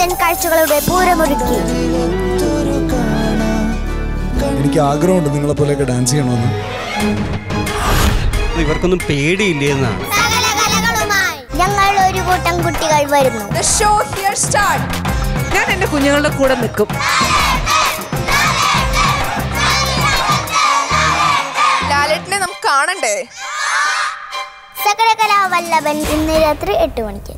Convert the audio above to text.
പുത്തൻ കാഴ്ചകളുടെ പൂരമൊരുക്കി. എനിക്ക് ആഗ്രഹമുണ്ട് നിങ്ങളെ പോലെയൊക്കെ ഡാൻസ് ചെയ്യണമെന്ന്. ഇവർക്കൊന്നും പേടിയില്ലേ എന്നാണ് സകല കലകളുമായി ഞങ്ങൾ ഒരു കൂട്ടം കുട്ടികൾ വരുന്നു. The show here start. ഞാൻ എന്റെ കുഞ്ഞുങ്ങളുടെ കൂടെ നിൽക്കും. ലാലേട്ടിനെ നമുക്ക് കാണണ്ടേ? സകല കലാവല്ലഭൻ ഇന്ന് രാത്രി എട്ട് മണിക്ക്.